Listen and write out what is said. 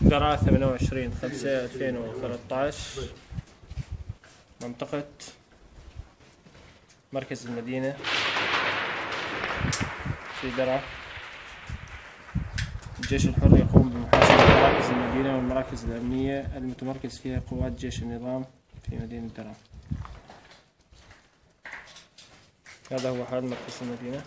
درعا 28 5 2013 منطقة مركز المدينة. في درعا الجيش الحر يقوم بمحاصرة مراكز المدينة والمراكز الأمنية المتمركز فيها قوات جيش النظام في مدينة درعا هذا هو حال مركز المدينة.